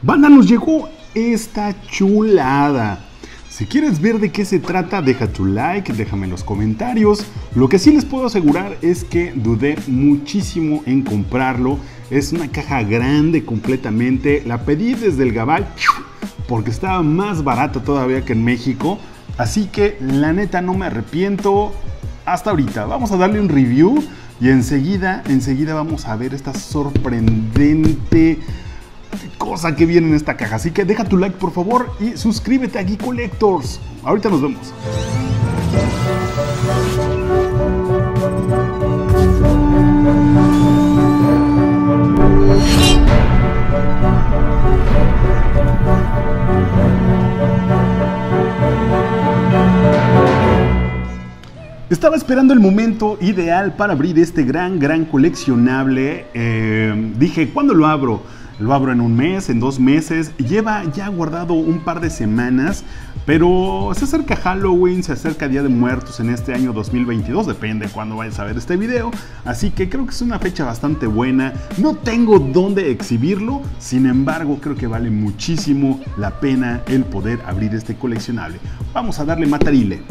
Banda, nos llegó esta chulada. Si quieres ver de qué se trata, deja tu like, déjame en los comentarios. Lo que sí les puedo asegurar es que dudé muchísimo en comprarlo. Es una caja grande completamente. La pedí desde el Gabal porque estaba más barata todavía que en México. Así que la neta no me arrepiento hasta ahorita. Vamos a darle un review y enseguida, enseguida vamos a ver esta sorprendente cosa que viene en esta caja. Así que deja tu like por favor y suscríbete a Geek Collectors. Ahorita nos vemos. Estaba esperando el momento ideal para abrir este gran, gran coleccionable. Eh, dije, ¿cuándo lo abro? Lo abro en un mes, en dos meses. Lleva ya guardado un par de semanas, pero se acerca Halloween, se acerca Día de Muertos en este año 2022, depende de cuándo vayas a ver este video. Así que creo que es una fecha bastante buena. No tengo dónde exhibirlo, sin embargo creo que vale muchísimo la pena el poder abrir este coleccionable. Vamos a darle matarile.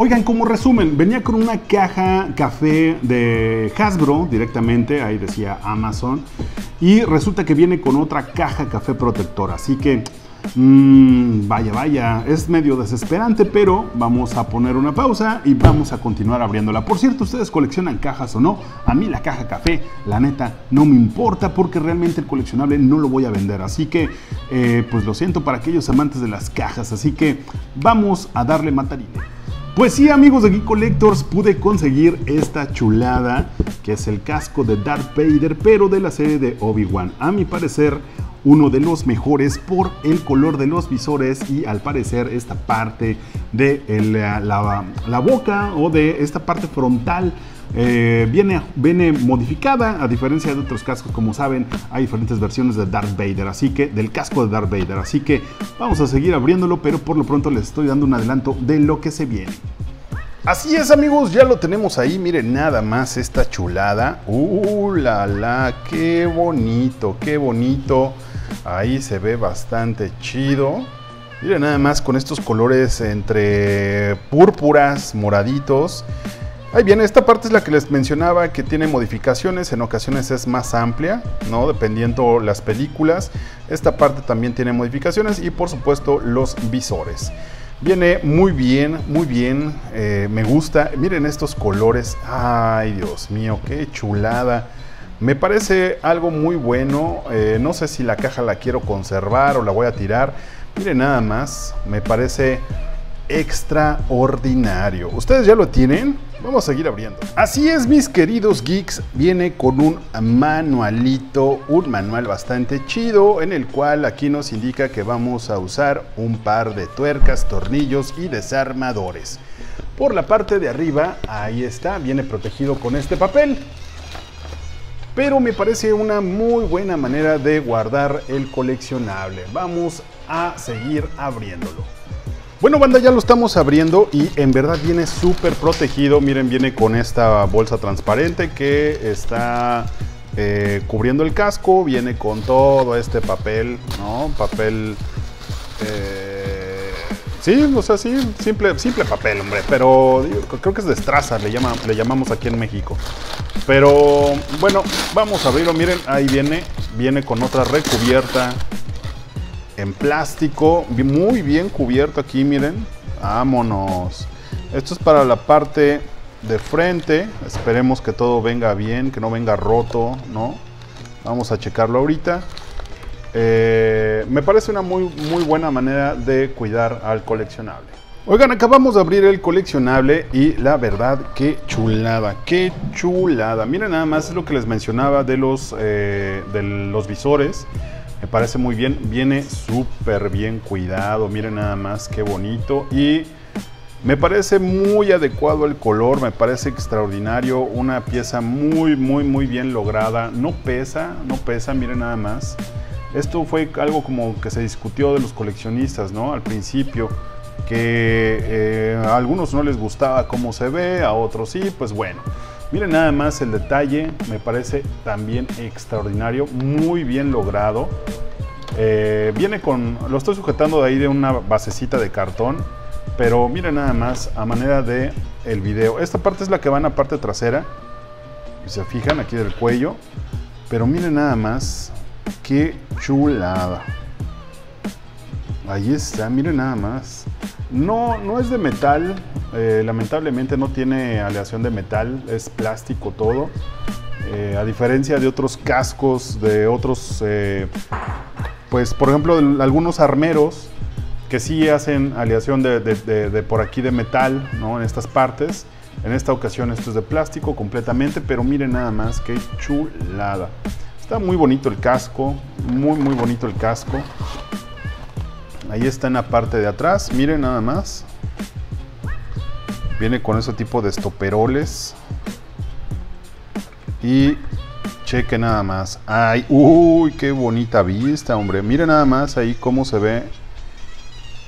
Oigan, como resumen, venía con una caja café de Hasbro directamente, ahí decía Amazon, y resulta que viene con otra caja café protector, así que mmm, vaya, vaya, es medio desesperante, pero vamos a poner una pausa y vamos a continuar abriéndola. Por cierto, ustedes coleccionan cajas o no, a mí la caja café, la neta, no me importa porque realmente el coleccionable no lo voy a vender, así que eh, pues lo siento para aquellos amantes de las cajas, así que vamos a darle matarine. Pues sí, amigos de Geek Collectors, pude conseguir esta chulada, que es el casco de Darth Vader, pero de la serie de Obi-Wan. A mi parecer, uno de los mejores por el color de los visores y al parecer esta parte de la, la, la boca o de esta parte frontal eh, viene, viene modificada, a diferencia de otros cascos, como saben, hay diferentes versiones de Darth Vader, así que del casco de Darth Vader, así que vamos a seguir abriéndolo, pero por lo pronto les estoy dando un adelanto de lo que se viene. Así es amigos, ya lo tenemos ahí, miren nada más esta chulada. ¡Uh, la, la! ¡Qué bonito, qué bonito! Ahí se ve bastante chido. Miren nada más con estos colores entre púrpuras, moraditos. Ahí bien, esta parte es la que les mencionaba que tiene modificaciones, en ocasiones es más amplia, ¿no? Dependiendo las películas. Esta parte también tiene modificaciones y por supuesto los visores. Viene muy bien, muy bien, eh, me gusta. Miren estos colores, ay Dios mío, qué chulada. Me parece algo muy bueno, eh, no sé si la caja la quiero conservar o la voy a tirar. Miren nada más, me parece extraordinario. ¿Ustedes ya lo tienen? Vamos a seguir abriendo. Así es, mis queridos geeks, viene con un manualito, un manual bastante chido, en el cual aquí nos indica que vamos a usar un par de tuercas, tornillos y desarmadores. Por la parte de arriba, ahí está, viene protegido con este papel. Pero me parece una muy buena manera de guardar el coleccionable. Vamos a seguir abriéndolo. Bueno, banda, ya lo estamos abriendo y en verdad viene súper protegido. Miren, viene con esta bolsa transparente que está eh, cubriendo el casco. Viene con todo este papel, ¿no? Papel... Eh, sí, o sea, sí, simple, simple papel, hombre. Pero creo que es de estraza, le, le llamamos aquí en México. Pero bueno, vamos a abrirlo. Miren, ahí viene. Viene con otra recubierta en plástico, muy bien cubierto aquí, miren. Vámonos. Esto es para la parte de frente. Esperemos que todo venga bien, que no venga roto, ¿no? Vamos a checarlo ahorita. Eh, me parece una muy, muy buena manera de cuidar al coleccionable. Oigan, acabamos de abrir el coleccionable y la verdad, qué chulada, qué chulada. Miren nada más es lo que les mencionaba de los, eh, de los visores. Me parece muy bien, viene súper bien cuidado, miren nada más qué bonito y me parece muy adecuado el color, me parece extraordinario, una pieza muy muy muy bien lograda, no pesa, no pesa, miren nada más. Esto fue algo como que se discutió de los coleccionistas, ¿no? Al principio, que eh, a algunos no les gustaba cómo se ve, a otros sí, pues bueno. Miren nada más el detalle, me parece también extraordinario, muy bien logrado. Eh, viene con, lo estoy sujetando de ahí de una basecita de cartón, pero miren nada más a manera de el video. Esta parte es la que va en la parte trasera, si se fijan aquí del cuello, pero miren nada más qué chulada. Ahí está, miren nada más. No, no es de metal, eh, lamentablemente no tiene aleación de metal, es plástico todo. Eh, a diferencia de otros cascos, de otros, eh, pues por ejemplo, algunos armeros que sí hacen aleación de, por aquí de metal, ¿no? En estas partes. En esta ocasión esto es de plástico completamente, pero miren nada más qué chulada. Está muy bonito el casco, muy muy bonito el casco. Ahí está en la parte de atrás, miren nada más. Viene con ese tipo de estoperoles. Y cheque nada más. Ay, uy, qué bonita vista, hombre. Miren nada más ahí cómo se ve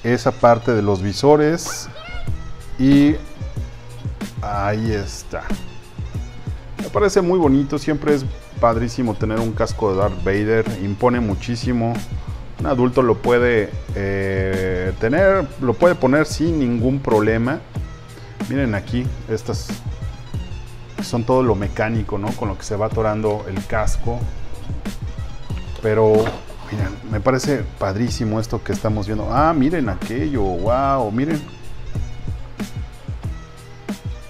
esa parte de los visores. Y ahí está. Me parece muy bonito. Siempre es padrísimo tener un casco de Darth Vader. Impone muchísimo. Un adulto lo puede eh, tener, lo puede poner sin ningún problema. Miren aquí, estas son todo lo mecánico, ¿no? Con lo que se va atorando el casco. Pero, miren, me parece padrísimo esto que estamos viendo. Ah, miren aquello, wow, miren.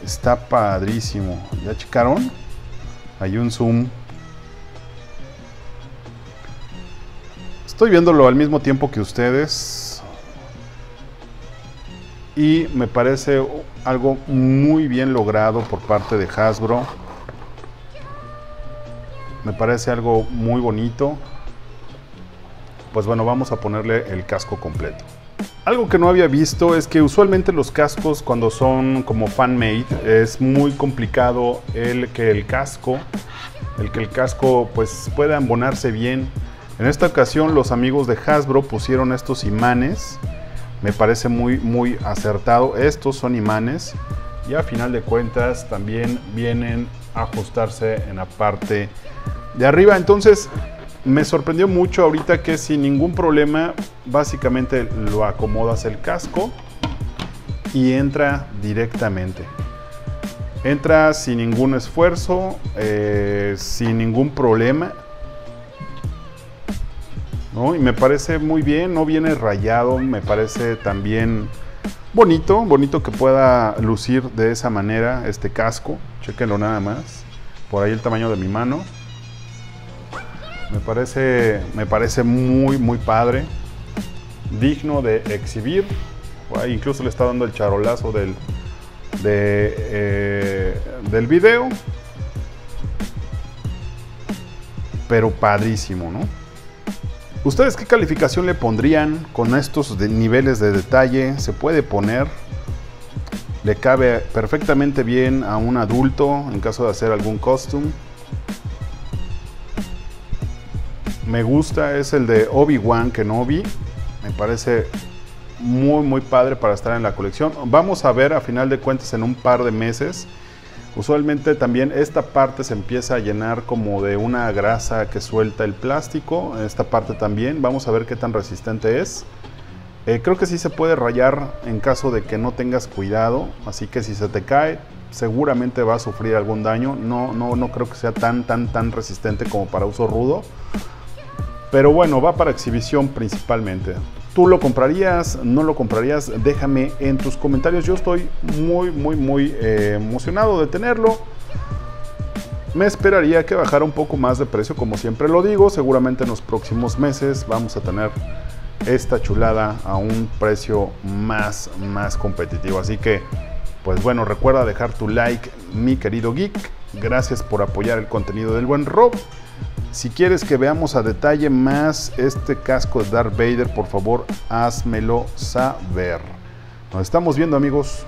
Está padrísimo. ¿Ya checaron? Hay un zoom Estoy viéndolo al mismo tiempo que ustedes y me parece algo muy bien logrado por parte de Hasbro. Me parece algo muy bonito. Pues bueno, vamos a ponerle el casco completo. Algo que no había visto es que usualmente los cascos cuando son como fan-made es muy complicado el que el casco, el que el casco pues pueda embonarse bien en esta ocasión los amigos de Hasbro pusieron estos imanes. Me parece muy, muy acertado. Estos son imanes y a final de cuentas también vienen a ajustarse en la parte de arriba. Entonces me sorprendió mucho ahorita que sin ningún problema básicamente lo acomodas el casco y entra directamente. Entra sin ningún esfuerzo, eh, sin ningún problema. Y me parece muy bien, no viene rayado, me parece también bonito, bonito que pueda lucir de esa manera este casco, chequenlo nada más, por ahí el tamaño de mi mano. Me parece, me parece muy, muy padre, digno de exhibir, incluso le está dando el charolazo del, eh, del video, pero padrísimo, ¿no? ¿Ustedes qué calificación le pondrían con estos niveles de detalle? Se puede poner. Le cabe perfectamente bien a un adulto en caso de hacer algún costume. Me gusta, es el de Obi-Wan Kenobi. Me parece muy muy padre para estar en la colección. Vamos a ver a final de cuentas en un par de meses Usualmente también esta parte se empieza a llenar como de una grasa que suelta el plástico. Esta parte también. Vamos a ver qué tan resistente es. Eh, creo que sí se puede rayar en caso de que no tengas cuidado. Así que si se te cae, seguramente va a sufrir algún daño. No, no, no creo que sea tan, tan, tan resistente como para uso rudo. Pero bueno, va para exhibición principalmente. ¿Tú lo comprarías? ¿No lo comprarías? Déjame en tus comentarios. Yo estoy muy, muy, muy eh, emocionado de tenerlo. Me esperaría que bajara un poco más de precio, como siempre lo digo. Seguramente en los próximos meses vamos a tener esta chulada a un precio más, más competitivo. Así que, pues bueno, recuerda dejar tu like, mi querido geek. Gracias por apoyar el contenido del buen Rob. Si quieres que veamos a detalle más este casco de Darth Vader, por favor, házmelo saber. Nos estamos viendo, amigos.